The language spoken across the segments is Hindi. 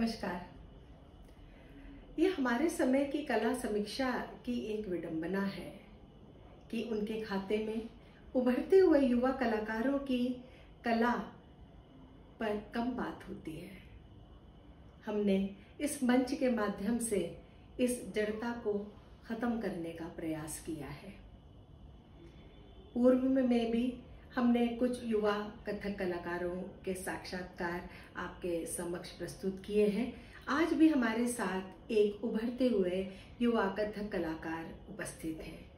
नमस्कार। ये हमारे समय की कला समीक्षा की एक विडंबना है कि उनके खाते में उभरते हुए युवा कलाकारों की कला पर कम बात होती है। हमने इस मंच के माध्यम से इस जड़ता को खत्म करने का प्रयास किया है। पूर्व में भी हमने कुछ युवा कथक कलाकारों के साक्षात्कार आपके समक्ष प्रस्तुत किए हैं। आज भी हमारे साथ एक उभरते हुए युवा कथक कलाकार उपस्थित हैं।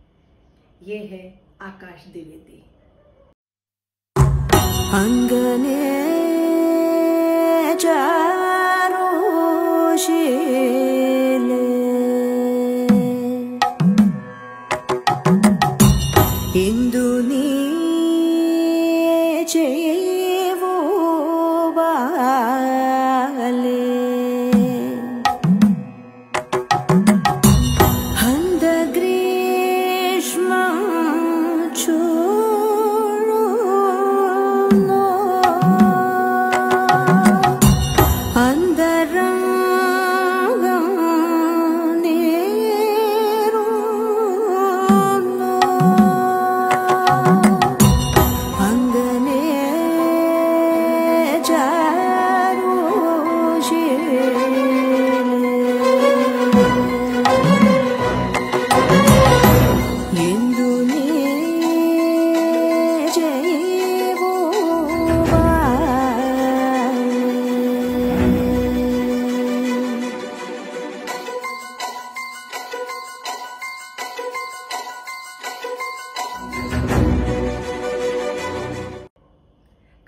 ये है आकाश द्विवेदी। अङ्गने चारुशीले J.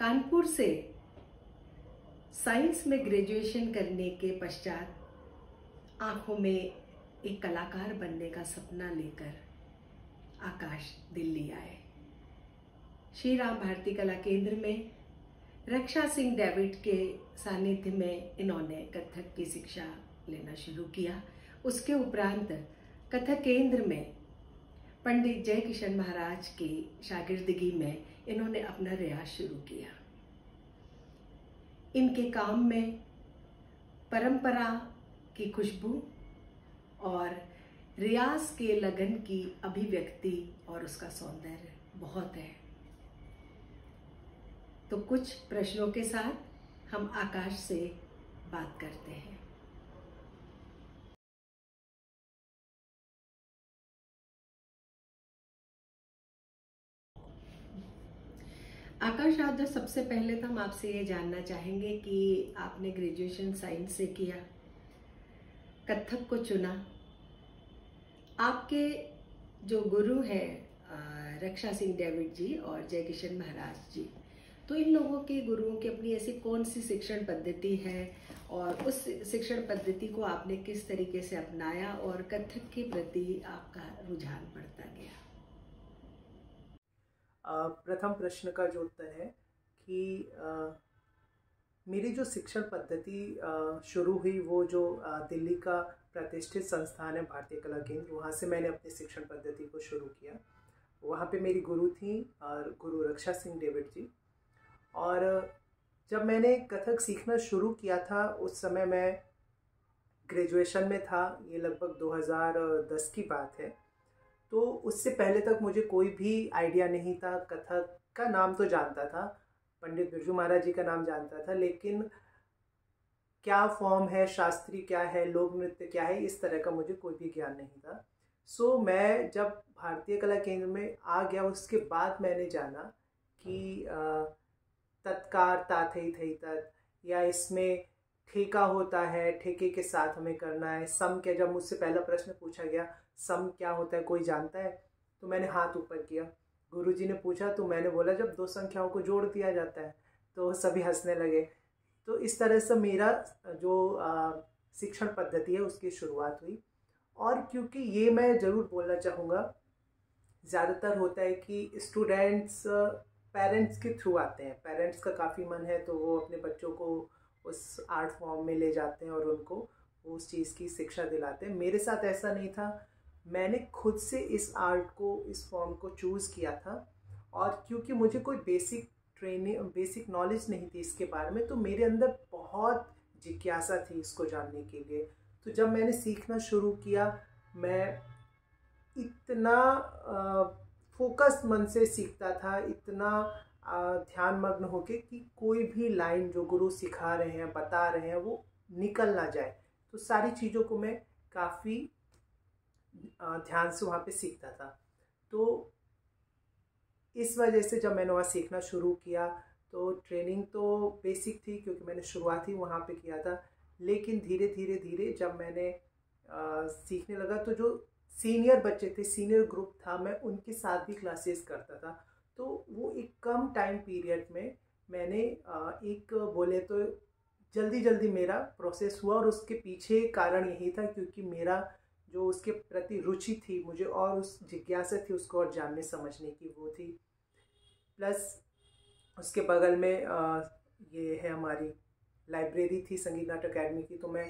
कानपुर से साइंस में ग्रेजुएशन करने के पश्चात आँखों में एक कलाकार बनने का सपना लेकर आकाश दिल्ली आए। श्री राम भारती कला केंद्र में, रक्षा सिंह डेविड के सानिध्य में इन्होंने कथक की शिक्षा लेना शुरू किया। उसके उपरांत कथक केंद्र में पंडित जय किशन महाराज की शागिर्दगी में इन्होंने अपना रियाज शुरू किया। इनके काम में परंपरा की खुशबू और रियाज के लगन की अभिव्यक्ति और उसका सौंदर्य बहुत है। तो कुछ प्रश्नों के साथ हम आकाश से बात करते हैं। आकाश आज सबसे पहले तो हम आपसे ये जानना चाहेंगे कि आपने ग्रेजुएशन साइंस से किया, कथक को चुना। आपके जो गुरु हैं रक्षा सिंह डेविड जी और जय किशन महाराज जी तो इन लोगों के गुरुओं की अपनी ऐसी कौन सी शिक्षण पद्धति है और उस शिक्षण पद्धति को आपने किस तरीके से अपनाया और कथक के प्रति आपका रुझान बढ़ता गया? प्रथम प्रश्न का जो उत्तर है कि मेरी जो शिक्षण पद्धति शुरू हुई वो जो दिल्ली का प्रतिष्ठित संस्थान है भारतीय कला केंद्र, वहाँ से मैंने अपनी शिक्षण पद्धति को शुरू किया। वहाँ पे मेरी गुरु थी और गुरु रक्षा सिंह डेविड जी। और जब मैंने कथक सीखना शुरू किया था, उस समय मैं ग्रेजुएशन में था, ये लगभग 2010 की बात है। तो उससे पहले तक मुझे कोई भी आइडिया नहीं था कथक का नाम तो जानता था पंडित बिरजू महाराज जी का नाम जानता था लेकिन क्या फॉर्म है शास्त्रीय क्या है लोक नृत्य क्या है इस तरह का मुझे कोई भी ज्ञान नहीं था। सो so, मैं जब भारतीय कला केंद्र में आ गया उसके बाद मैंने जाना कि तत्कार ताथई थई तत् या इसमें ठेका होता है ठेके के साथ हमें करना है सम क्या जब मुझसे पहला प्रश्न पूछा गया सम क्या होता है, कोई जानता है? तो मैंने हाथ ऊपर किया। गुरुजी ने पूछा तो मैंने बोला, जब दो संख्याओं को जोड़ दिया जाता है तो सभी हंसने लगे। तो इस तरह से मेरा, जो शिक्षण पद्धति है, उसकी शुरुआत हुई। और क्योंकि ये मैं ज़रूर बोलना चाहूँगा, ज़्यादातर होता है कि स्टूडेंट्स पेरेंट्स के थ्रू आते हैं। पेरेंट्स का काफ़ी मन है तो वो अपने बच्चों को उस आर्ट फॉर्म में ले जाते हैं और उनको उस चीज़ की शिक्षा दिलाते हैं। मेरे साथ ऐसा नहीं था। मैंने खुद से इस आर्ट को, इस फॉर्म को चूज़ किया था। और क्योंकि मुझे कोई बेसिक ट्रेनिंग बेसिक नॉलेज नहीं थी इसके बारे में तो मेरे अंदर बहुत जिज्ञासा थी इसको जानने के लिए। तो जब मैंने सीखना शुरू किया, मैं इतना फोकस मन से सीखता था, इतना ध्यान मग्न होके कि कोई भी लाइन जो गुरु सिखा रहे हैं, बता रहे हैं, वो निकल ना जाए। तो सारी चीज़ों को मैं काफ़ी ध्यान से वहाँ पे सीखता था। तो इस वजह से जब मैंने वहाँ सीखना शुरू किया तो ट्रेनिंग तो बेसिक थी क्योंकि मैंने शुरुआत ही वहाँ पे किया था। लेकिन धीरे धीरे धीरे जब मैंने आ, सीखने लगा तो जो सीनियर बच्चे थे सीनियर ग्रुप था मैं उनके साथ भी क्लासेस करता था। तो वो एक कम टाइम पीरियड में मैंने एक बोले तो जल्दी जल्दी मेरा प्रोसेस हुआ और उसके पीछे कारण यही था क्योंकि मेरा जो उसके प्रति रुचि थी मुझे और उस जिज्ञासा थी उसको और जानने समझने की वो थी। प्लस उसके बगल में आ, ये है हमारी लाइब्रेरी थी संगीत नाटक अकेडमी की तो मैं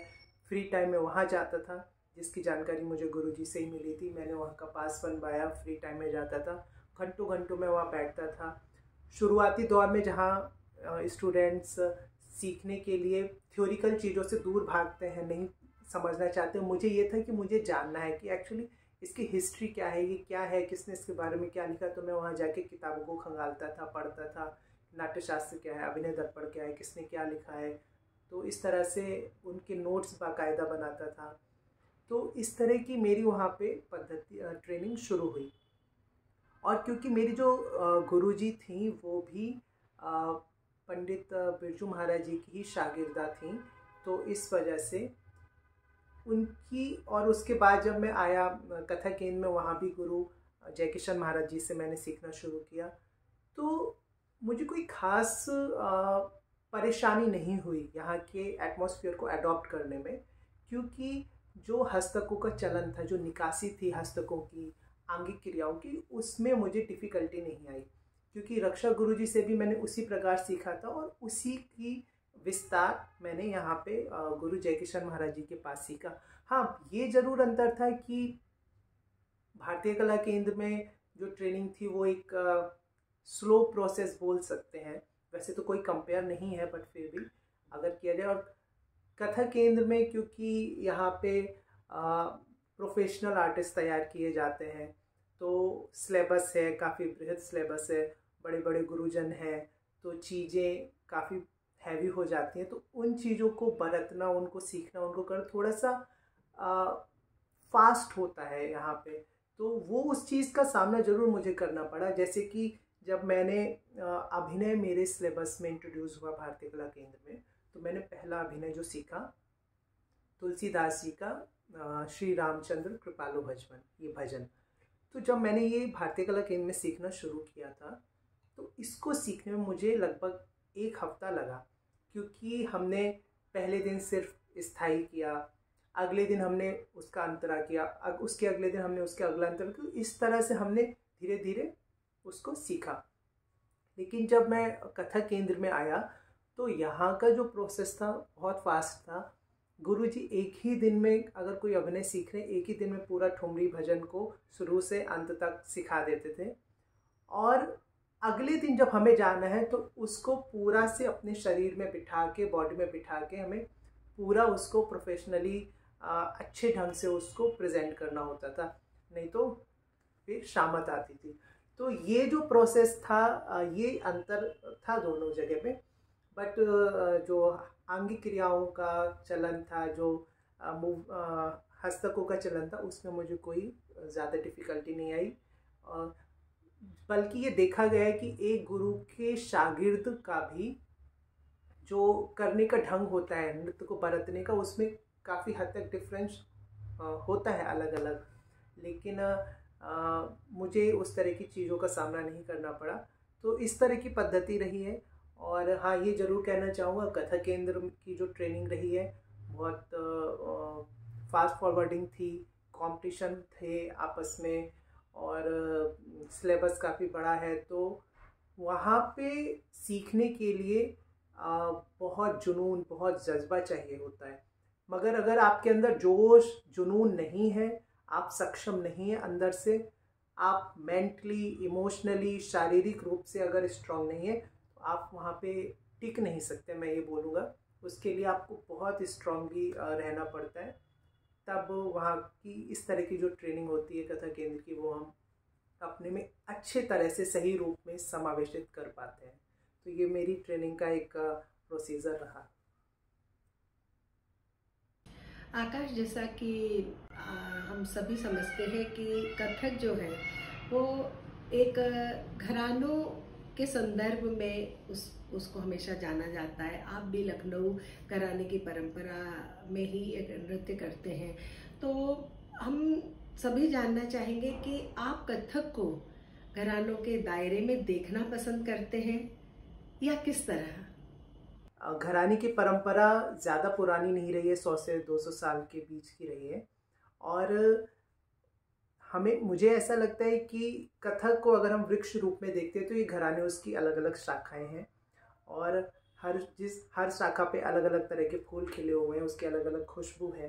फ्री टाइम में वहाँ जाता था जिसकी जानकारी मुझे गुरुजी से ही मिली थी। मैंने वहाँ का पास बनवाया फ्री टाइम में जाता था। घंटों घंटों में वहाँ बैठता था। शुरुआती दौर में जहाँ स्टूडेंट्स सीखने के लिए थ्योरिकल चीज़ों से दूर भागते हैं नहीं समझना चाहते हो। मुझे ये था कि मुझे जानना है कि एक्चुअली इसकी हिस्ट्री क्या है, ये क्या है, किसने इसके बारे में क्या लिखा। तो मैं वहाँ जाके किताबों को खंगालता था, पढ़ता था, नाट्यशास्त्र क्या है, अभिनय दर्पण क्या है, किसने क्या लिखा है। तो इस तरह से उनके नोट्स बाकायदा बनाता था। तो इस तरह की मेरी वहाँ पे पद्धति ट्रेनिंग शुरू हुई। और क्योंकि मेरी जो गुरुजी थी, वो भी पंडित बिरजू महाराज जी की ही शागिर्दा थी तो इस वजह से उनकी और उसके बाद जब मैं आया, कथा केंद्र में, वहाँ भी गुरु जयकिशन महाराज जी से मैंने सीखना शुरू किया। तो मुझे कोई खास परेशानी नहीं हुई यहाँ के एटमॉस्फेयर को अडॉप्ट करने में, क्योंकि जो हस्तकों का चलन था, जो निकासी थी हस्तकों की, आंगिक क्रियाओं की, उसमें मुझे डिफ़िकल्टी नहीं आई। क्योंकि रक्षा गुरु जी से भी मैंने उसी प्रकार सीखा था और उसी की विस्तार मैंने यहाँ पे गुरु जयकिशन महाराज जी के पास सीखा। हाँ ये ज़रूर अंतर था कि भारतीय कला केंद्र में जो ट्रेनिंग थी वो एक स्लो प्रोसेस बोल सकते हैं। वैसे तो कोई कंपेयर नहीं है बट फिर भी अगर किया जाए। और कथा केंद्र में क्योंकि यहाँ पे आ, प्रोफेशनल आर्टिस्ट तैयार किए जाते हैं तो सिलेबस है काफ़ी बृहद सिलेबस है बड़े बड़े गुरुजन हैं तो चीज़ें काफ़ी हैवी हो जाती हैं तो उन चीज़ों को बरतना उनको सीखना उनको कर थोड़ा सा आ, फास्ट होता है यहाँ पे। तो वो उस चीज़ का सामना ज़रूर मुझे करना पड़ा। जैसे कि जब मैंने अभिनय मेरे सिलेबस में इंट्रोड्यूस हुआ भारतीय कला केंद्र में तो मैंने पहला अभिनय जो सीखा तुलसीदास जी का श्री रामचंद्र कृपालु भजन ये भजन। तो जब मैंने ये भारतीय कला केंद्र में सीखना शुरू किया था तो इसको सीखने में मुझे लगभग एक हफ़्ता लगा। क्योंकि हमने पहले दिन सिर्फ़ स्थायी किया अगले दिन हमने उसका अंतरा किया अग, उसके अगले दिन हमने उसके अगला अंतरा किया इस तरह से हमने धीरे धीरे उसको सीखा। लेकिन जब मैं कथा केंद्र में आया तो यहाँ का जो प्रोसेस था बहुत फास्ट था। गुरु जी एक ही दिन में अगर कोई अभिनय सीख रहे एक ही दिन में पूरा ठुमरी भजन को शुरू से अंत तक सिखा देते थे। और अगले दिन जब हमें जाना है तो उसको पूरा से अपने शरीर में बिठा के बॉडी में बिठा के हमें पूरा उसको प्रोफेशनली अच्छे ढंग से उसको प्रेजेंट करना होता था। नहीं तो फिर शामत आती थी। तो ये जो प्रोसेस था ये अंतर था दोनों जगह में। बट जो आंगिक क्रियाओं का चलन था, जो मूव हस्तकों का चलन था, उसमें मुझे कोई ज़्यादा डिफ़िकल्टी नहीं आई। और बल्कि ये देखा गया है कि एक गुरु के शागिर्द का भी जो करने का ढंग होता है नृत्य को बरतने का उसमें काफ़ी हद तक डिफरेंस होता है अलग अलग लेकिन आ, मुझे उस तरह की चीज़ों का सामना नहीं करना पड़ा। तो इस तरह की पद्धति रही है और हाँ ये ज़रूर कहना चाहूँगा कथा केंद्र की जो ट्रेनिंग रही है बहुत फास्ट फॉरवर्डिंग थी कंपटीशन थे आपस में और सिलेबस काफ़ी बड़ा है तो वहाँ पे सीखने के लिए बहुत जुनून, बहुत जज्बा चाहिए होता है। मगर अगर आपके अंदर जोश, जुनून नहीं है, आप सक्षम नहीं है अंदर से, आप मेंटली इमोशनली शारीरिक रूप से अगर स्ट्रांग नहीं है तो आप वहाँ पे टिक नहीं सकते, मैं ये बोलूँगा। उसके लिए आपको बहुत स्ट्रांगली रहना पड़ता है। तब वहाँ की इस तरह की जो ट्रेनिंग होती है कथा केंद्र की, वो हम अपने में अच्छे तरह से सही रूप में समावेशित कर पाते हैं। तो ये मेरी ट्रेनिंग का एक प्रोसीजर रहा। आकाश, जैसा कि हम सभी समझते हैं कि कथक जो है, वो एक घरानों के संदर्भ में उस, उसको हमेशा जाना जाता है। आप भी लखनऊ कराने की परंपरा में ही एक नृत्य करते हैं। तो हम सभी जानना चाहेंगे कि आप कथक को घरानों के दायरे में देखना पसंद करते हैं या किस तरह? घराने की परंपरा ज़्यादा पुरानी नहीं रही है, सौ से दो सौ साल के बीच की रही है। और हमें, मुझे ऐसा लगता है कि कथक को अगर हम वृक्ष रूप में देखते हैं तो ये घराने उसकी अलग अलग शाखाएँ हैं। और हर जिस, हर शाखा पे अलग अलग तरह के फूल खिले हुए हैं, उसकी अलग अलग खुशबू है।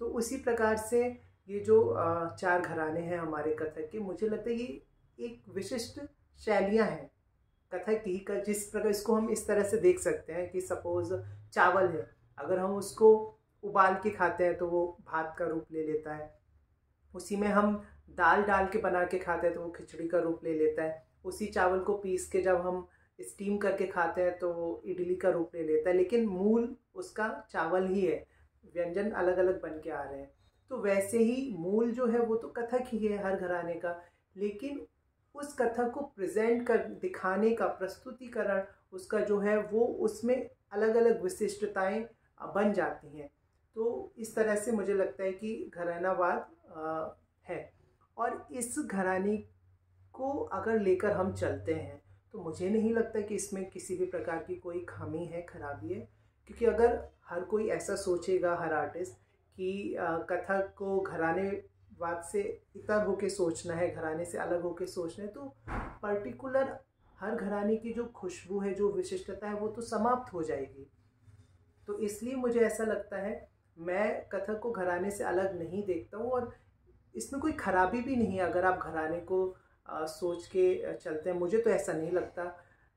तो उसी प्रकार से ये जो चार घराने हैं हमारे कथक के, मुझे लगता है ये एक विशिष्ट शैलियाँ हैं। कथक की का, जिस प्रकार इसको हम इस तरह से देख सकते हैं कि सपोज़ चावल है, अगर हम उसको उबाल के खाते हैं तो वो भात का रूप ले लेता है। उसी में हम दाल डाल के बना के खाते हैं तो वो खिचड़ी का रूप ले लेता है। उसी चावल को पीस के जब हम स्टीम करके खाते हैं तो वो इडली का रूप ले लेता है। लेकिन मूल उसका चावल ही है, व्यंजन अलग अलग बन के आ रहे हैं। तो वैसे ही मूल जो है, वो तो कथक ही है हर घराने का। लेकिन उस कथक को प्रेजेंट कर, दिखाने का, प्रस्तुतिकरण उसका जो है, वो उसमें अलग अलग विशिष्टताएँ बन जाती हैं। तो इस तरह से मुझे लगता है कि घरानावाद है। और इस घराने को अगर लेकर हम चलते हैं तो मुझे नहीं लगता कि इसमें किसी भी प्रकार की कोई खामी है, खराबी है। क्योंकि अगर हर कोई ऐसा सोचेगा, हर आर्टिस्ट कि कथक को घराने बात से इतर होके सोचना है, घराने से अलग होके सोचना है तो पर्टिकुलर हर घराने की जो खुशबू है, जो विशिष्टता है, वो तो समाप्त हो जाएगी। तो इसलिए मुझे ऐसा लगता है मैं कथक को घराने से अलग नहीं देखता हूँ और इसमें कोई खराबी भी नहीं है अगर आप घराने को आ, सोच के चलते हैं मुझे तो ऐसा नहीं लगता।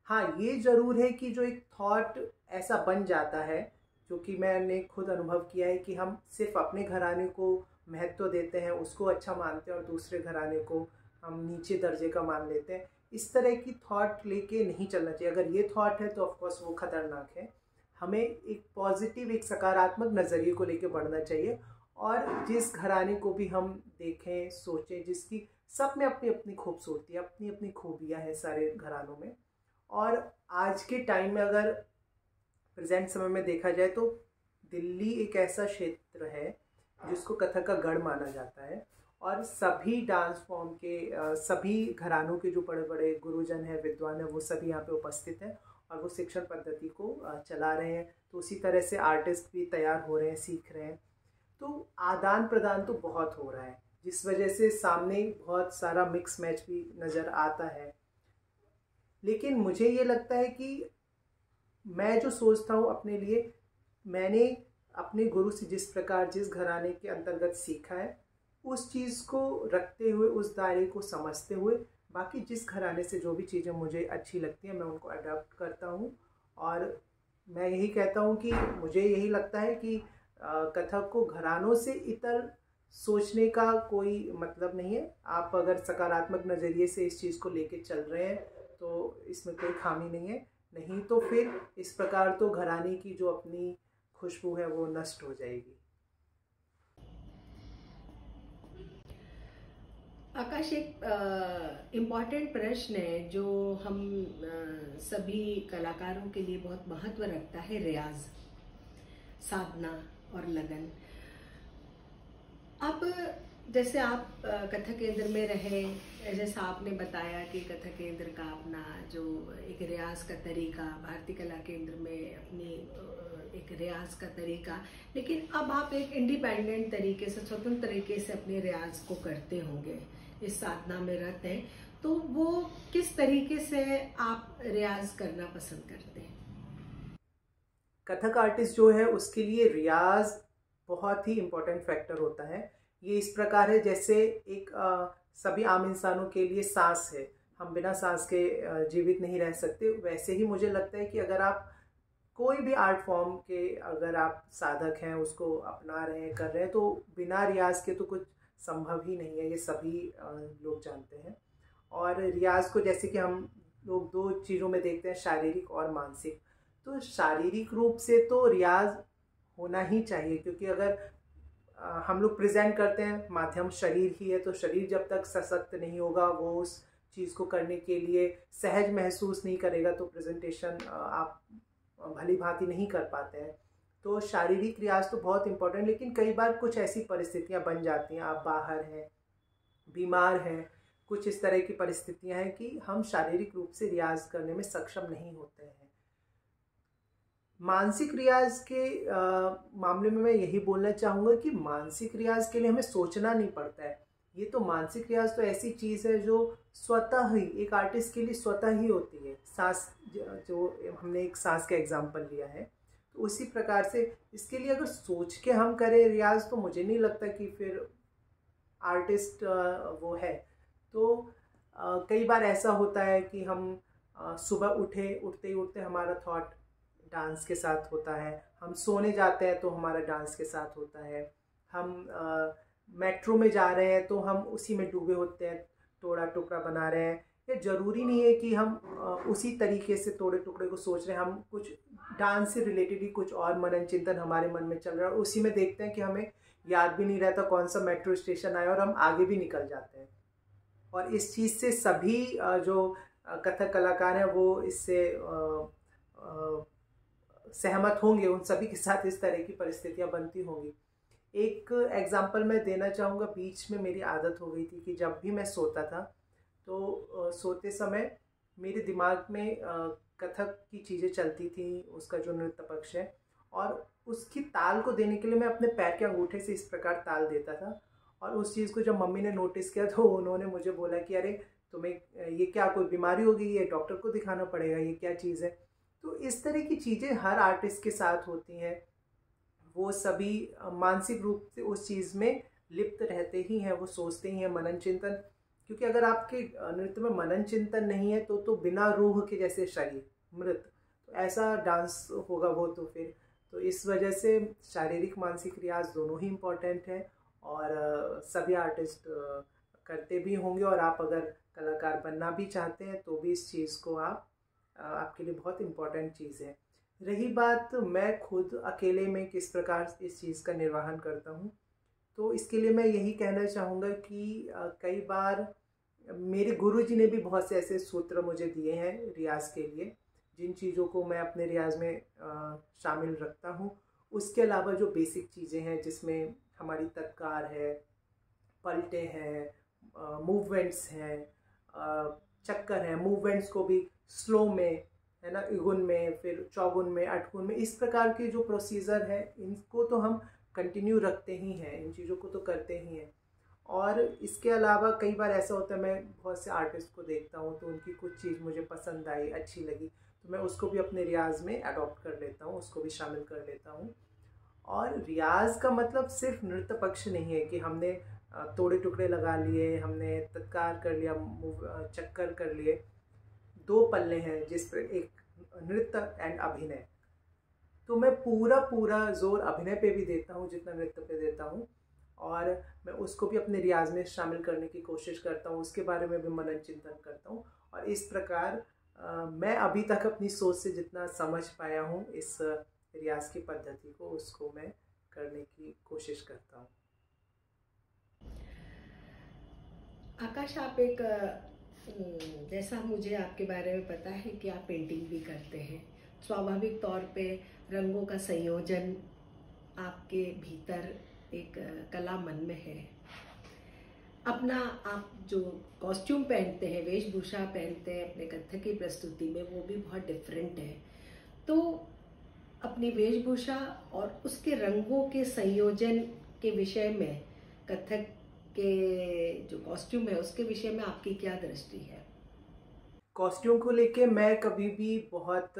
हाँ ये ज़रूर है कि जो एक थॉट ऐसा बन जाता है जो कि मैंने खुद अनुभव किया है कि हम सिर्फ़ अपने घराने को महत्व देते हैं उसको अच्छा मानते हैं और दूसरे घराने को हम नीचे दर्जे का मान लेते हैं। इस तरह की थॉट लेके नहीं चलना चाहिए। अगर ये थॉट है तो ऑफकोर्स वो ख़तरनाक है। हमें एक पॉजिटिव एक सकारात्मक नज़रिए को लेकर बढ़ना चाहिए और जिस घराने को भी हम देखें, सोचें, जिसकी सब में अपनी अपनी खूबसूरती, अपनी अपनी खूबियाँ हैं सारे घरानों में और आज के टाइम में अगर प्रेजेंट समय में देखा जाए तो दिल्ली एक ऐसा क्षेत्र है जिसको कथक का गढ़ माना जाता है और सभी डांस फॉर्म के सभी घरानों के जो बड़े बड़े गुरुजन हैं, विद्वान हैं, वो सभी यहाँ पे उपस्थित हैं और वो शिक्षण पद्धति को चला रहे हैं। तो उसी तरह से आर्टिस्ट भी तैयार हो रहे हैं, सीख रहे हैं। तो आदान प्रदान तो बहुत हो रहा है, जिस वजह से सामने बहुत सारा मिक्स मैच भी नज़र आता है। लेकिन मुझे ये लगता है कि मैं जो सोचता हूँ अपने लिए, मैंने अपने गुरु से जिस प्रकार, जिस घराने के अंतर्गत सीखा है, उस चीज़ को रखते हुए, उस दायरे को समझते हुए बाकी जिस घराने से जो भी चीज़ें मुझे अच्छी लगती हैं, मैं उनको अडॉप्ट करता हूँ। और मैं यही कहता हूँ कि मुझे यही लगता है कि कथक को घरानों से इतर सोचने का कोई मतलब नहीं है। आप अगर सकारात्मक नज़रिए से इस चीज़ को लेके चल रहे हैं तो इसमें कोई खामी नहीं है। नहीं तो फिर इस प्रकार तो घराने की जो अपनी खुशबू है, वो नष्ट हो जाएगी। आकाश एक इंपॉर्टेंट प्रश्न है जो हम आ, सभी कलाकारों के लिए बहुत महत्व रखता है रियाज साधना और लगन। अब जैसे आप कथक केंद्र में रहे जैसा आपने बताया कि कथक केंद्र का अपना जो एक रियाज का तरीका भारतीय कला केंद्र में अपनी एक रियाज का तरीका लेकिन अब आप एक इंडिपेंडेंट तरीके से स्वतंत्र तरीके से अपने रियाज को करते होंगे। इस साधना में रहते हैं तो वो किस तरीके से आप रियाज करना पसंद करते हैं? कथक आर्टिस्ट जो है उसके लिए रियाज बहुत ही इम्पोर्टेंट फैक्टर होता है। ये इस प्रकार है जैसे एक आ, सभी आम इंसानों के लिए सांस है। हम बिना सांस के जीवित नहीं रह सकते। वैसे ही मुझे लगता है कि अगर आप कोई भी आर्ट फॉर्म के अगर आप साधक हैं उसको अपना रहे हैं कर रहे हैं तो बिना रियाज के तो कुछ संभव ही नहीं है, ये सभी लोग जानते हैं। और रियाज को जैसे कि हम लोग दो चीज़ों में देखते हैं, शारीरिक और मानसिक। तो शारीरिक रूप से तो रियाज होना ही चाहिए, क्योंकि अगर हम लोग प्रेजेंट करते हैं, माध्यम शरीर ही है तो शरीर जब तक सशक्त नहीं होगा, वो उस चीज़ को करने के लिए सहज महसूस नहीं करेगा तो प्रेजेंटेशन आप भली भांति नहीं कर पाते हैं। तो शारीरिक रियाज तो बहुत इम्पोर्टेंट लेकिन कई बार कुछ ऐसी परिस्थितियाँ बन जाती हैं। आप बाहर हैं बीमार हैं कुछ इस तरह की परिस्थितियाँ हैं कि हम शारीरिक रूप से रियाज करने में सक्षम नहीं होते हैं। मानसिक रियाज के आ, मामले में मैं यही बोलना चाहूँगा कि मानसिक रियाज के लिए हमें सोचना नहीं पड़ता है। ये तो मानसिक रियाज तो ऐसी चीज़ है जो स्वतः ही एक आर्टिस्ट के लिए स्वतः ही होती है। सांस जो हमने एक सांस का एग्ज़ाम्पल लिया है। तो उसी प्रकार से इसके लिए अगर सोच के हम करें रियाज तो मुझे नहीं लगता कि फिर आर्टिस्ट वो है। तो कई बार ऐसा होता है कि हम सुबह उठे, उठते ही उठते हमारा थॉट डांस के साथ होता है। हम सोने जाते हैं तो हमारा डांस के साथ होता है। हम मेट्रो में जा रहे हैं तो हम उसी में डूबे होते हैं टोड़ा टुकड़ा बना रहे हैं। ये ज़रूरी नहीं है कि हम उसी तरीके से तोड़े टुकड़े को सोच रहे हैं। हम कुछ डांस से रिलेटेड ही कुछ और मनन चिंतन हमारे मन में चल रहा है उसी में देखते हैं कि हमें याद भी नहीं रहता कौन सा मेट्रो स्टेशन आया और हम आगे भी निकल जाते हैं। और इस चीज़ से सभी जो कथक कलाकार हैं वो इससे सहमत होंगे, उन सभी के साथ इस तरह की परिस्थितियाँ बनती होंगी। एक एग्ज़ाम्पल मैं देना चाहूँगा, बीच में मेरी आदत हो गई थी कि जब भी मैं सोता था तो सोते समय मेरे दिमाग में कथक की चीज़ें चलती थी, उसका जो नृत्य पक्ष है। और उसकी ताल को देने के लिए मैं अपने पैर के अंगूठे से इस प्रकार ताल देता था। और उस चीज़ को जब मम्मी ने नोटिस किया तो उन्होंने मुझे बोला कि, अरे, तुम्हें, ये क्या, कोई बीमारी हो गई है डॉक्टर को दिखाना पड़ेगा, ये क्या चीज़ है? तो इस तरह की चीज़ें हर आर्टिस्ट के साथ होती हैं। वो सभी, मानसिक रूप से उस चीज़ में लिप्त रहते ही हैं, वो सोचते ही हैं, मनन चिंतन। क्योंकि अगर आपके नृत्य में मनन चिंतन नहीं है तो तो बिना रूह के जैसे शरीर, मृत तो ऐसा डांस होगा वो तो फिर। तो इस वजह से शारीरिक मानसिक रियाज दोनों ही इम्पोर्टेंट हैं और सभी आर्टिस्ट करते भी होंगे और आप अगर कलाकार बनना भी चाहते हैं तो भी इस चीज़ को आप आपके लिए बहुत इंपॉर्टेंट चीज़ है। रही बात मैं खुद अकेले में किस प्रकार इस चीज़ का निर्वहन करता हूँ तो इसके लिए मैं यही कहना चाहूँगा कि कई बार मेरे गुरु जी ने भी बहुत से ऐसे सूत्र मुझे दिए हैं रियाज के लिए, जिन चीज़ों को मैं अपने रियाज में शामिल रखता हूँ। उसके अलावा जो बेसिक चीज़ें हैं, जिसमें हमारी तत्कार है, पलटे हैं मूवमेंट्स हैं चक्कर हैं मूवमेंट्स को भी स्लो में, है ना, इगुन में, फिर चौगुन में अठगुन में, इस प्रकार के जो प्रोसीजर है, इनको तो हम कंटिन्यू रखते ही हैं, इन चीज़ों को तो करते ही हैं। और इसके अलावा कई बार ऐसा होता है, मैं बहुत से आर्टिस्ट को देखता हूँ तो उनकी कुछ चीज़ मुझे पसंद आई, अच्छी लगी तो मैं उसको भी अपने रियाज में अडॉप्ट कर लेता हूँ, उसको भी शामिल कर लेता हूँ। और रियाज का मतलब सिर्फ़ नृत्य पक्ष नहीं है कि हमने तोड़े टुकड़े लगा लिए, हमने तत्कार कर लिया चक्कर कर लिए। दो पल्ले हैं जिस पर एक नृत्य एंड अभिनय। तो मैं पूरा पूरा ज़ोर अभिनय पे भी देता हूँ, जितना नृत्य पे देता हूँ। और मैं उसको भी अपने रियाज में शामिल करने की कोशिश करता हूँ उसके बारे में भी मनन चिंतन करता हूँ। और इस प्रकार आ, मैं अभी तक अपनी सोच से जितना समझ पाया हूँ इस रियाज की पद्धति को उसको मैं करने की कोशिश करता हूँ। आकाश आप एक हम्म, जैसा मुझे आपके बारे में पता है कि आप पेंटिंग भी करते हैं स्वाभाविक तौर पे रंगों का संयोजन आपके भीतर एक कला मन में है। अपना आप जो कॉस्ट्यूम पहनते हैं, वेशभूषा पहनते हैं, अपने कथक की प्रस्तुति में, वो भी बहुत डिफरेंट है। तो अपनी वेशभूषा और उसके रंगों के संयोजन के विषय में कथक के जो कॉस्ट्यूम है, उसके विषय में आपकी क्या दृष्टि है? कॉस्ट्यूम को लेके मैं कभी भी बहुत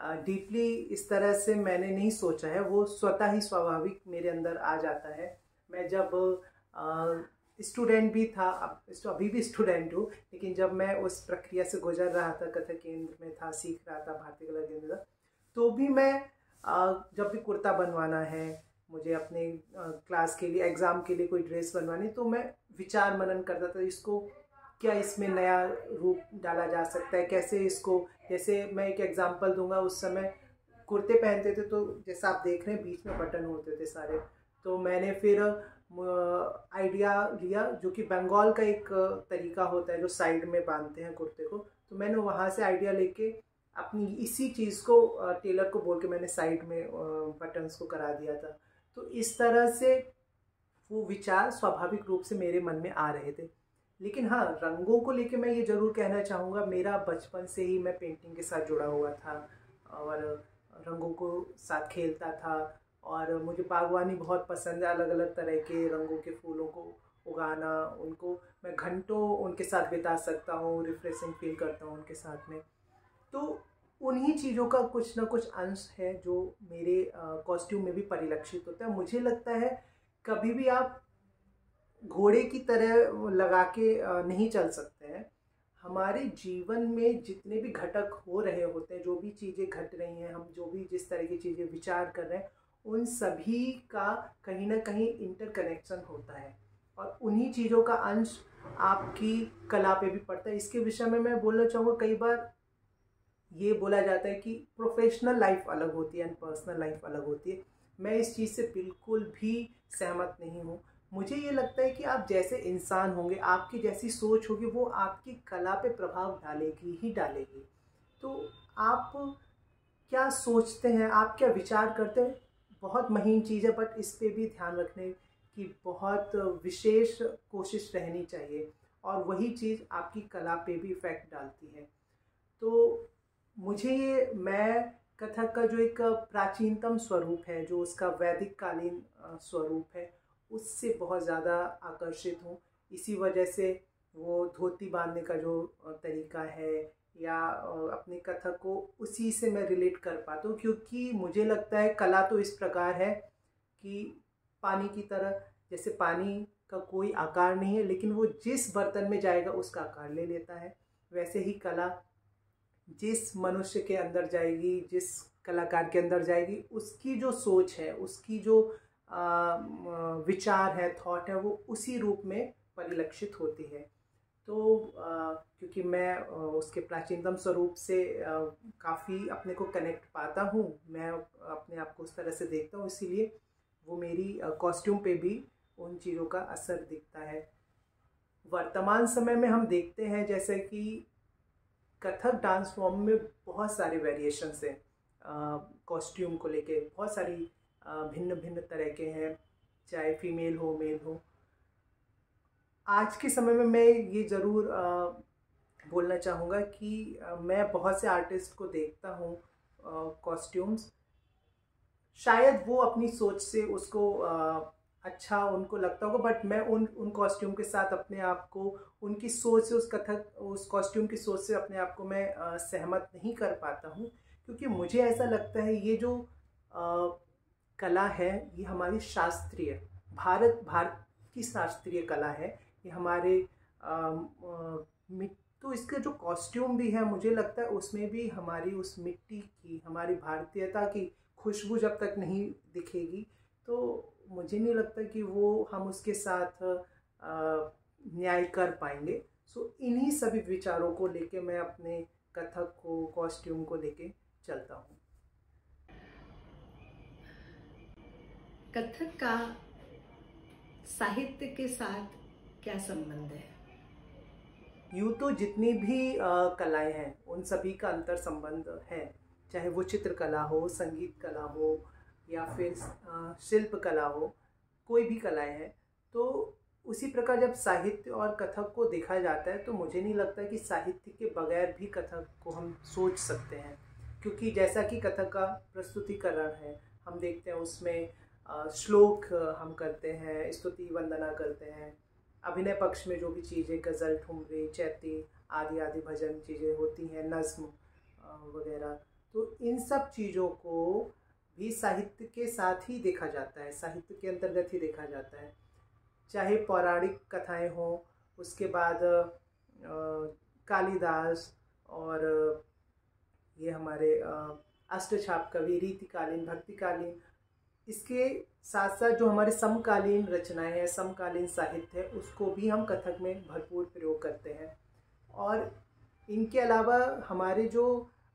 डीपली इस तरह से मैंने नहीं सोचा है। वो स्वतः ही स्वाभाविक मेरे अंदर आ जाता है। मैं जब स्टूडेंट भी था, अब अभी भी स्टूडेंट हूँ, लेकिन जब मैं उस प्रक्रिया से गुजर रहा था, कथक केंद्र में था, सीख रहा था, भारतीय कला केंद्र तो भी मैं जब भी कुर्ता बनवाना है, मुझे अपने क्लास के लिए एग्ज़ाम के लिए कोई ड्रेस बनवानी तो मैं विचार मनन करता था, इसको क्या इसमें नया रूप डाला जा सकता है? कैसे इसको, जैसे मैं एक एग्जांपल दूँगा, उस समय कुर्ते पहनते थे तो जैसा आप देख रहे हैं, बीच में बटन होते थे सारे। तो मैंने फिर आइडिया लिया, जो कि बंगाल का एक तरीका होता है, जो साइड में बांधते हैं कुर्ते को। तो मैंने वहाँ से आइडिया लेके अपनी इसी चीज़ को टेलर को बोल के मैंने साइड में बटन्स को करा दिया था। तो इस तरह से वो विचार स्वाभाविक रूप से मेरे मन में आ रहे थे। लेकिन हाँ रंगों को लेके मैं ये ज़रूर कहना चाहूँगा, मेरा बचपन से ही मैं पेंटिंग के साथ जुड़ा हुआ था और रंगों को साथ खेलता था और मुझे बागवानी बहुत पसंद है अलग अलग तरह के रंगों के फूलों को उगाना, उनको मैं घंटों उनके साथ बिता सकता हूँ रिफ्रेशिंग फील करता हूँ उनके साथ में। तो उन्हीं चीज़ों का कुछ ना कुछ अंश है जो मेरे कॉस्ट्यूम में भी परिलक्षित होता है। मुझे लगता है कभी भी आप घोड़े की तरह लगा के नहीं चल सकते हैं। हमारे जीवन में जितने भी घटक हो रहे होते हैं, जो भी चीज़ें घट रही हैं, हम जो भी जिस तरह की चीज़ें विचार कर रहे हैं, उन सभी का कहीं ना कहीं इंटरकनेक्शन होता है। और उन्हीं चीज़ों का अंश आपकी कला पे भी पड़ता है। इसके विषय में मैं बोलना चाहूँगा, कई बार ये बोला जाता है कि प्रोफेशनल लाइफ अलग होती है एंड पर्सनल लाइफ अलग होती है। मैं इस चीज़ से बिल्कुल भी सहमत नहीं हूँ। मुझे ये लगता है कि आप जैसे इंसान होंगे, आपकी जैसी सोच होगी, वो आपकी कला पे प्रभाव डालेगी, ही डालेगी। तो आप क्या सोचते हैं? आप क्या विचार करते हैं? बहुत महीन चीज़ है, बट इस पर भी ध्यान रखने की बहुत विशेष कोशिश रहनी चाहिए। और वही चीज़ आपकी कला पे भी इफ़ेक्ट डालती है। तो मुझे ये, मैं कथक का जो एक प्राचीनतम स्वरूप है, जो उसका वैदिक कालीन स्वरूप है उससे बहुत ज़्यादा आकर्षित हूँ। इसी वजह से वो धोती बांधने का जो तरीका है या अपने कथक को उसी से मैं रिलेट कर पाता हूँ, क्योंकि मुझे लगता है कला तो इस प्रकार है कि पानी की तरह, जैसे पानी का कोई आकार नहीं है, लेकिन वो जिस बर्तन में जाएगा उसका आकार ले लेता है। वैसे ही कला जिस मनुष्य के अंदर जाएगी, जिस कलाकार के अंदर जाएगी, उसकी जो सोच है, उसकी जो विचार है थॉट है, वो उसी रूप में परिलक्षित होती है। तो क्योंकि मैं उसके प्राचीनतम स्वरूप से काफ़ी अपने को कनेक्ट पाता हूँ, मैं अपने आप को उस तरह से देखता हूँ, इसीलिए वो मेरी कॉस्ट्यूम पे भी उन चीज़ों का असर दिखता है। वर्तमान समय में हम देखते हैं, जैसे कि कथक डांस फॉर्म में बहुत सारे वेरिएशंस हैं। कॉस्ट्यूम को लेके बहुत सारी भिन्न भिन्न तरह के हैं चाहे फीमेल हो मेल हो। आज के समय में मैं ये ज़रूर बोलना चाहूँगा कि मैं बहुत से आर्टिस्ट को देखता हूँ कॉस्ट्यूम्स शायद वो अपनी सोच से उसको अच्छा उनको लगता होगा बट मैं उन उन कॉस्ट्यूम के साथ अपने आप को उनकी सोच से उस कथक उस कॉस्ट्यूम की सोच से अपने आप को मैं सहमत नहीं कर पाता हूँ। क्योंकि मुझे ऐसा लगता है ये जो आ, कला है, ये हमारी शास्त्रीय, भारत भारत की शास्त्रीय कला है। ये हमारे तो इसके जो कॉस्ट्यूम भी है, मुझे लगता है उसमें भी हमारी उस मिट्टी की, हमारी भारतीयता की खुशबू जब तक नहीं दिखेगी तो मुझे नहीं लगता कि वो हम उसके साथ न्याय कर पाएँगे। सो इन्हीं सभी विचारों को लेके मैं अपने कथक को कॉस्ट्यूम को लेके चलता हूँ। कथक का साहित्य के साथ क्या संबंध है? यूँ तो जितनी भी कलाएँ हैं, उन सभी का अंतर संबंध है। चाहे वो चित्रकला हो, संगीत कला हो, या फिर शिल्प कला हो, कोई भी कलाएँ हैं तो उसी प्रकार जब साहित्य और कथक को देखा जाता है तो मुझे नहीं लगता कि साहित्य के बगैर भी कथक को हम सोच सकते हैं। क्योंकि जैसा कि कथक का प्रस्तुतिकरण है, हम देखते हैं उसमें श्लोक हम करते हैं, स्तुति, वंदना करते हैं। अभिनय पक्ष में जो भी चीज़ें, गज़ल, ठुमरी, चैती आदि आदि भजन चीज़ें होती हैं, नज्म वगैरह तो इन सब चीज़ों को भी साहित्य के साथ ही देखा जाता है, साहित्य के अंतर्गत ही देखा जाता है। चाहे पौराणिक कथाएँ हों, उसके बाद कालिदास और ये हमारे अष्टछाप कवि, रीतिकालीन, भक्तिकालीन इसके साथ साथ जो हमारे समकालीन रचनाएँ हैं समकालीन साहित्य है उसको भी हम कथक में भरपूर प्रयोग करते हैं। और इनके अलावा हमारे जो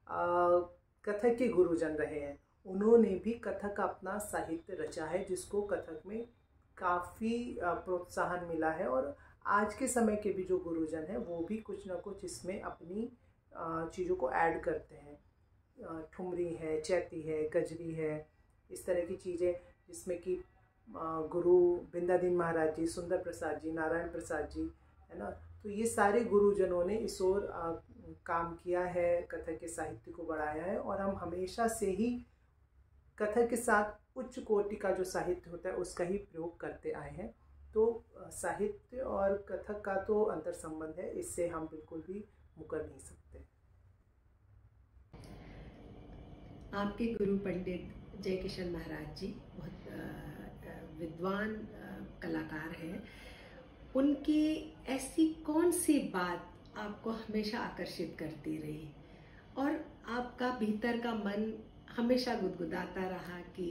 आ, कथक के गुरुजन रहे हैं उन्होंने भी कथक अपना साहित्य रचा है जिसको कथक में काफ़ी प्रोत्साहन मिला है। और आज के समय के भी जो गुरुजन हैं वो भी कुछ ना कुछ इसमें अपनी चीज़ों को ऐड करते हैं। ठुमरी है चैती है गजरी है इस तरह की चीज़ें, जिसमें कि गुरु बिंदादीन महाराज जी, सुंदर प्रसाद जी, नारायण प्रसाद जी, है ना? तो ये सारे गुरुजनों ने इस ओर काम किया है, कथक के साहित्य को बढ़ाया है और हम हमेशा से ही कथक के साथ उच्च कोटि का जो साहित्य होता है, उसका ही प्रयोग करते आए हैं। तो साहित्य और कथक का तो अंतर संबंध है, इससे हम बिल्कुल भी मुकर नहीं सकते। आपके गुरु पंडित जय किशन महाराज जी बहुत विद्वान कलाकार हैं। उनकी ऐसी कौन सी बात आपको हमेशा आकर्षित करती रही? और आपका भीतर का मन हमेशा गुदगुदाता रहा कि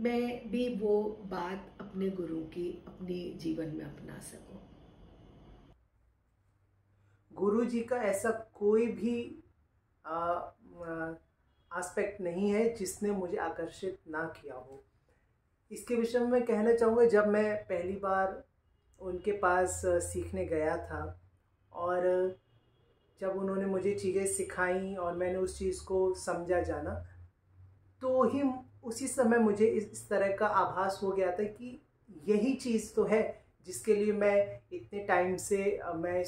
मैं भी वो बात अपने गुरु की, अपने जीवन में अपना सकूँ? गुरु जी का ऐसा कोई भी एस्पेक्ट नहीं है जिसने मुझे आकर्षित ना किया हो। इसके विषय में मैं कहना चाहूँगा, जब मैं पहली बार उनके पास सीखने गया था और जब उन्होंने मुझे चीज़ें सिखाई और मैंने उस चीज़ को समझा जाना तो ही उसी समय मुझे इस तरह का आभास हो गया था कि यही चीज़ तो है जिसके लिए मैं इतने टाइम से मैं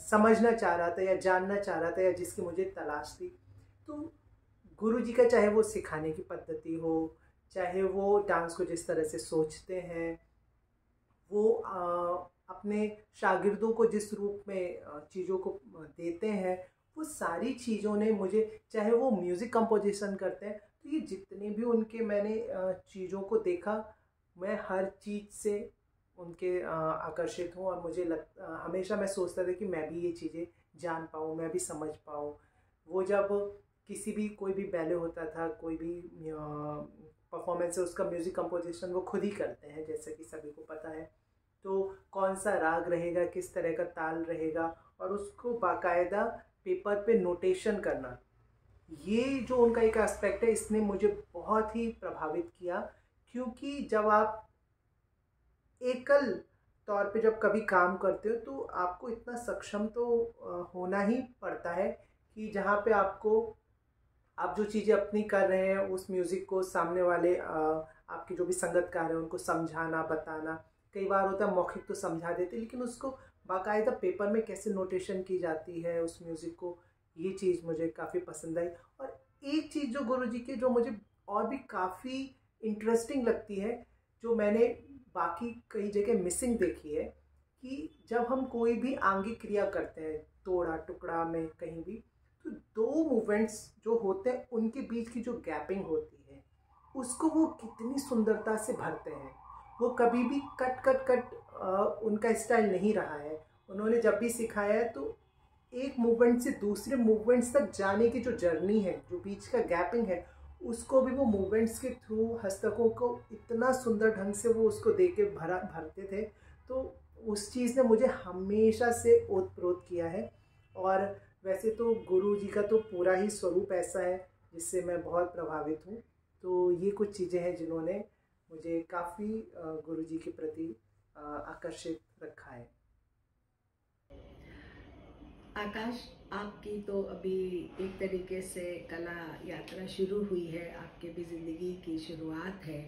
समझना चाह रहा था या जानना चाह रहा था या जिसकी मुझे तलाश थी। तो गुरु जी का चाहे वो सिखाने की पद्धति हो चाहे वो डांस को जिस तरह से सोचते हैं वो आ, अपने शागिर्दों को जिस रूप में चीज़ों को देते हैं वो सारी चीज़ों ने मुझे चाहे वो म्यूज़िक कंपोजिशन करते हैं तो ये जितने भी उनके मैंने चीज़ों को देखा मैं हर चीज़ से उनके आकर्षित हूँ और मुझे लग हमेशा मैं सोचता था कि मैं भी ये चीज़ें जान पाऊँ मैं भी समझ पाऊँ। वो जब किसी भी, कोई भी बैले होता था, कोई भी परफॉर्मेंस है, उसका म्यूज़िक कंपोजिशन वो खुद ही करते हैं, जैसे कि सभी को पता है। तो कौन सा राग रहेगा, किस तरह का ताल रहेगा और उसको बाकायदा पेपर पे नोटेशन करना। ये जो उनका एक एस्पेक्ट है, इसने मुझे बहुत ही प्रभावित किया, क्योंकि जब आप एकल तौर पे जब कभी काम करते हो तो आपको इतना सक्षम तो होना ही पड़ता है कि जहाँ पे आपको आप जो चीज़ें अपनी कर रहे हैं, उस म्यूज़िक को सामने वाले आपके जो भी संगतकार हैं, उनको समझाना, बताना। कई बार होता है मौखिक तो समझा देते लेकिन उसको बाकायदा पेपर में कैसे नोटेशन की जाती है, उस म्यूज़िक को, ये चीज़ मुझे काफ़ी पसंद आई। और एक चीज़ जो गुरु जी की, जो मुझे और भी काफ़ी इंटरेस्टिंग लगती है, जो मैंने बाकी कई जगह मिसिंग देखी है, कि जब हम कोई भी आंगिक क्रिया करते हैं तोड़ा टुकड़ा में कहीं भी तो दो मूवमेंट्स जो होते हैं, उनके बीच की जो गैपिंग होती है, उसको वो कितनी सुंदरता से भरते हैं। वो कभी भी कट कट कट उनका स्टाइल नहीं रहा है। उन्होंने जब भी सिखाया है तो एक मूवमेंट से दूसरे मूवमेंट्स तक जाने की जो जर्नी है, जो बीच का गैपिंग है, उसको भी वो मूवमेंट्स के थ्रू हस्तकों को इतना सुंदर ढंग से वो उसको दे के भरा, भरते थे। तो उस चीज़ ने मुझे हमेशा से ओत प्रोत किया है। और वैसे तो गुरु जी का तो पूरा ही स्वरूप ऐसा है, जिससे मैं बहुत प्रभावित हूँ। तो ये कुछ चीज़ें हैं जिन्होंने मुझे काफ़ी गुरु जी के प्रति आकर्षित रखा है। आकाश, आपकी तो अभी एक तरीके से कला यात्रा शुरू हुई है, आपके भी ज़िंदगी की शुरुआत है।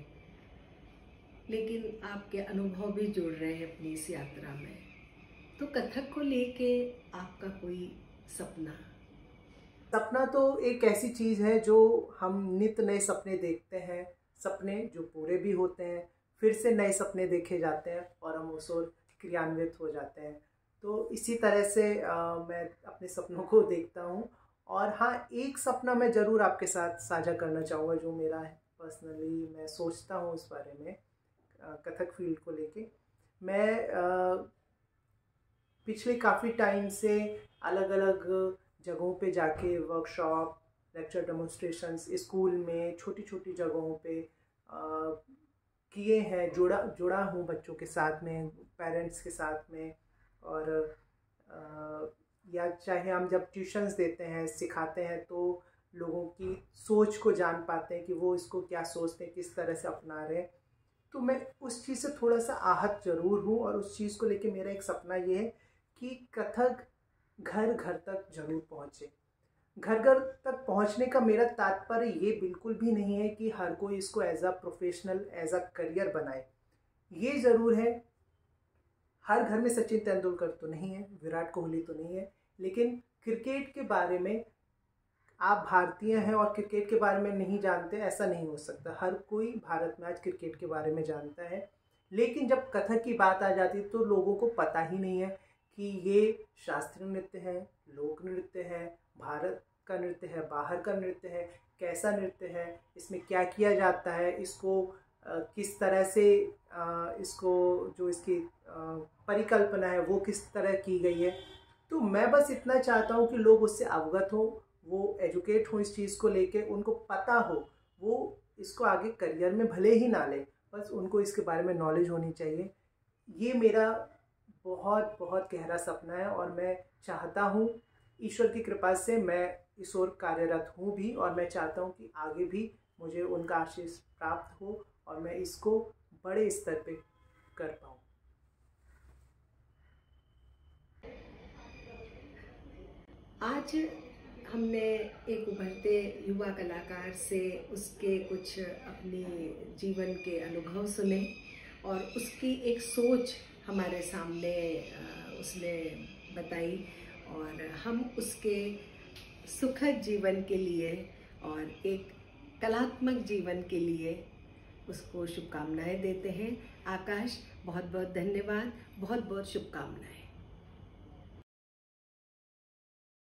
लेकिन आपके अनुभव भी जुड़ रहे हैं अपनी इस यात्रा में। तो कथक को लेके आपका कोई सपना। सपना तो एक ऐसी चीज़ है जो हम नित नए सपने देखते हैं सपने जो पूरे भी होते हैं फिर से नए सपने देखे जाते हैं और हम उस ओर क्रियान्वित हो जाते हैं। तो इसी तरह से आ, मैं अपने सपनों को देखता हूँ और हाँ एक सपना मैं ज़रूर आपके साथ साझा करना चाहूँगा जो मेरा है पर्सनली मैं सोचता हूँ उस बारे में कथक फ़ील्ड को लेके। मैं आ, पिछले काफ़ी टाइम से अलग अलग जगहों पे जाके वर्कशॉप लेक्चर डेमोन्स्ट्रेशंस स्कूल में छोटी छोटी जगहों पे किए हैं जुड़ा जुड़ा हूँ बच्चों के साथ में पेरेंट्स के साथ में और आ, या चाहे हम जब ट्यूशन्स देते हैं सिखाते हैं तो लोगों की सोच को जान पाते हैं कि वो इसको क्या सोचते हैं किस तरह से अपना रहे तो मैं उस चीज़ से थोड़ा सा आहत ज़रूर हूँ और उस चीज़ को लेके मेरा एक सपना ये है कि कथक घर घर तक ज़रूर पहुँचे। घर घर तक पहुँचने का मेरा तात्पर्य ये बिल्कुल भी नहीं है कि हर कोई इसको as a professional as a career बनाए। ये ज़रूर है, हर घर में सचिन तेंदुलकर तो नहीं है, विराट कोहली तो नहीं है, लेकिन क्रिकेट के बारे में आप भारतीय हैं और क्रिकेट के बारे में नहीं जानते, ऐसा नहीं हो सकता। हर कोई भारत में आज क्रिकेट के बारे में जानता है। लेकिन जब कथक की बात आ जाती है तो लोगों को पता ही नहीं है कि ये शास्त्रीय नृत्य है, लोक नृत्य है, भारत का नृत्य है, बाहर का नृत्य है, कैसा नृत्य है, इसमें क्या किया जाता है, इसको किस तरह से इसको जो इसकी परिकल्पना है वो किस तरह की गई है। तो मैं बस इतना चाहता हूँ कि लोग उससे अवगत हों, वो एजुकेट हों इस चीज़ को लेके, उनको पता हो, वो इसको आगे करियर में भले ही ना ले, बस उनको इसके बारे में नॉलेज होनी चाहिए। ये मेरा बहुत बहुत गहरा सपना है और मैं चाहता हूँ, ईश्वर की कृपा से मैं इस ओर कार्यरत हूँ भी और मैं चाहता हूँ कि आगे भी मुझे उनका आशीष प्राप्त हो और मैं इसको बड़े स्तर पे कर पाऊँ। आज हमने एक उभरते युवा कलाकार से उसके कुछ अपने जीवन के अनुभव सुने और उसकी एक सोच हमारे सामने उसने बताई और हम उसके सुखद जीवन के लिए और एक कलात्मक जीवन के लिए उसको शुभकामनाएँ देते हैं। आकाश बहुत बहुत धन्यवाद बहुत बहुत शुभकामनाएँ।